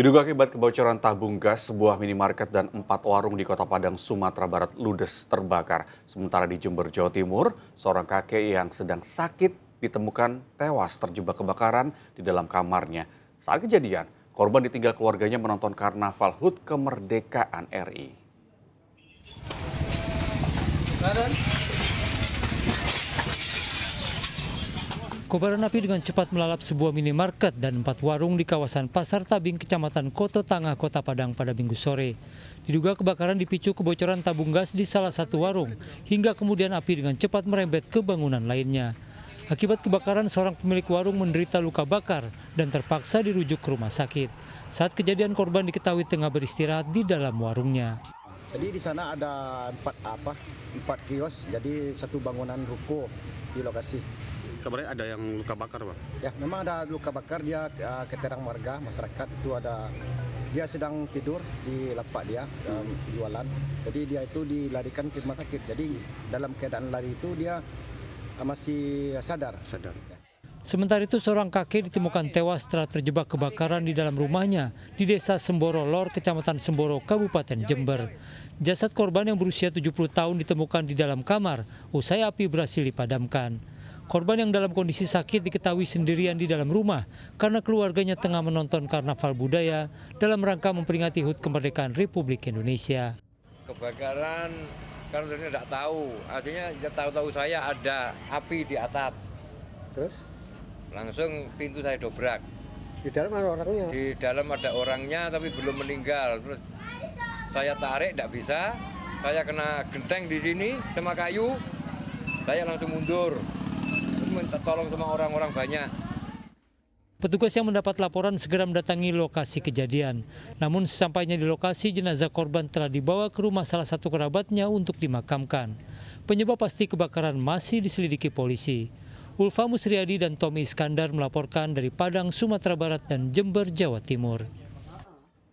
Diduga akibat kebocoran tabung gas, sebuah minimarket dan empat warung di Kota Padang, Sumatera Barat ludes terbakar. Sementara di Jember, Jawa Timur, seorang kakek yang sedang sakit ditemukan tewas terjebak kebakaran di dalam kamarnya. Saat kejadian, korban ditinggal keluarganya menonton karnaval HUT kemerdekaan RI. Kobaran api dengan cepat melalap sebuah minimarket dan empat warung di kawasan Pasar Tabing, Kecamatan Koto Tangah, Kota Padang pada minggu sore. Diduga kebakaran dipicu kebocoran tabung gas di salah satu warung, hingga kemudian api dengan cepat merembet ke bangunan lainnya. Akibat kebakaran, seorang pemilik warung menderita luka bakar dan terpaksa dirujuk ke rumah sakit. Saat kejadian korban diketahui tengah beristirahat di dalam warungnya. Jadi di sana ada empat apa empat kios, jadi satu bangunan ruko di lokasi. Kabarnya ada yang luka bakar, Pak. Ya, memang ada luka bakar dia uh, keterang warga masyarakat itu ada dia sedang tidur di lapak dia um, jualan. Jadi dia itu dilarikan ke rumah sakit. Jadi dalam keadaan lari itu dia uh, masih sadar. Sadar. Sementara itu seorang kakek ditemukan tewas setelah terjebak kebakaran di dalam rumahnya di desa Semboro Lor, Kecamatan Semboro, Kabupaten Jember. Jasad korban yang berusia 70 tahun ditemukan di dalam kamar usai api berhasil dipadamkan. Korban yang dalam kondisi sakit diketahui sendirian di dalam rumah karena keluarganya tengah menonton karnaval budaya dalam rangka memperingati HUT kemerdekaan Republik Indonesia. Kebakaran kan saya tidak tahu, artinya ya tahu-tahu saya ada api di atap. Terus Langsung pintu saya dobrak. di dalam ada orangnya. Di dalam ada orangnya tapi belum meninggal. Terus saya tarik tidak bisa, saya kena genteng di sini sama kayu. Saya langsung mundur. Minta tolong sama orang-orang banyak. Petugas yang mendapat laporan segera mendatangi lokasi kejadian. Namun sesampainya di lokasi jenazah korban telah dibawa ke rumah salah satu kerabatnya untuk dimakamkan. Penyebab pasti kebakaran masih diselidiki polisi. Ulfa Musriadi dan Tommy Iskandar melaporkan dari Padang, Sumatera Barat dan Jember, Jawa Timur.